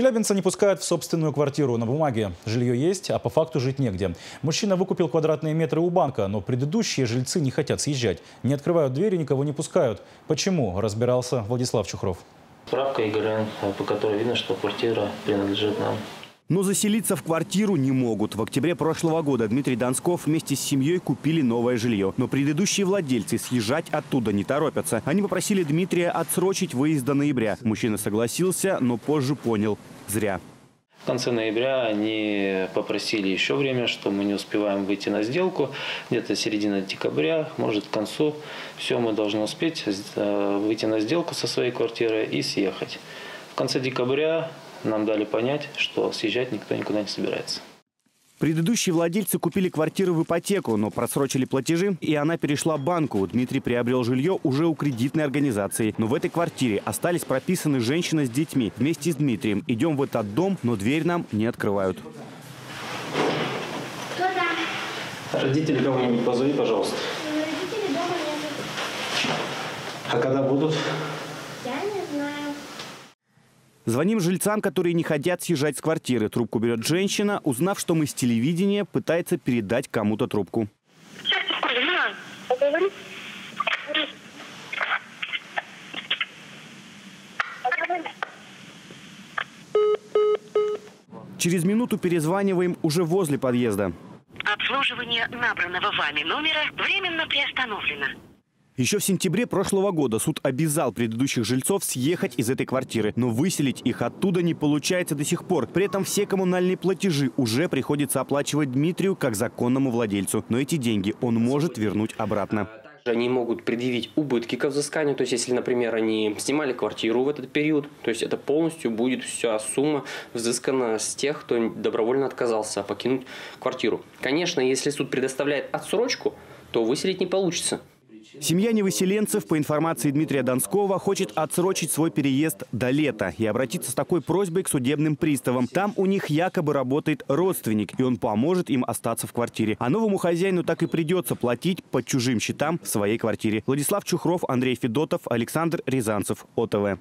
Челябинца не пускают в собственную квартиру на бумаге. Жилье есть, а по факту жить негде. Мужчина выкупил квадратные метры у банка, но предыдущие жильцы не хотят съезжать. Не открывают двери, никого не пускают. Почему? Разбирался Владислав Чухров. Справка ИГРН, по которой видно, что квартира принадлежит нам. Но заселиться в квартиру не могут. В октябре прошлого года Дмитрий Донсков вместе с семьей купили новое жилье. Но предыдущие владельцы съезжать оттуда не торопятся. Они попросили Дмитрия отсрочить выезд до ноября. Мужчина согласился, но позже понял – зря. В конце ноября они попросили еще время, что мы не успеваем выйти на сделку. Где-то середина декабря, может к концу. Все, мы должны успеть э, выйти на сделку со своей квартиры и съехать. В конце декабря нам дали понять, что съезжать никто никуда не собирается. Предыдущие владельцы купили квартиру в ипотеку, но просрочили платежи, и она перешла банку. Дмитрий приобрел жилье уже у кредитной организации. Но в этой квартире остались прописаны женщина с детьми. Вместе с Дмитрием идем в этот дом, но дверь нам не открывают. Кто там? Родители кого-нибудь позови, пожалуйста. Родители дома нет. А когда будут? Я не знаю. Звоним жильцам, которые не хотят съезжать с квартиры. Трубку берет женщина. Узнав, что мы с телевидения, пытается передать кому-то трубку. Через минуту перезваниваем уже возле подъезда. Обслуживание набранного вами номера временно приостановлено. Еще в сентябре прошлого года суд обязал предыдущих жильцов съехать из этой квартиры, но выселить их оттуда не получается до сих пор. При этом все коммунальные платежи уже приходится оплачивать Дмитрию как законному владельцу. Но эти деньги он может вернуть обратно. Они могут предъявить убытки к взысканию, то есть если, например, они снимали квартиру в этот период, то есть это полностью будет вся сумма взыскана с тех, кто добровольно отказался покинуть квартиру. Конечно, если суд предоставляет отсрочку, то выселить не получится. Семья невыселенцев, по информации Дмитрия Донского, хочет отсрочить свой переезд до лета и обратиться с такой просьбой к судебным приставам. Там у них якобы работает родственник, и он поможет им остаться в квартире. А новому хозяину так и придется платить по чужим счетам в своей квартире. Владислав Чухров, Андрей Федотов, Александр Рязанцев, ОТВ.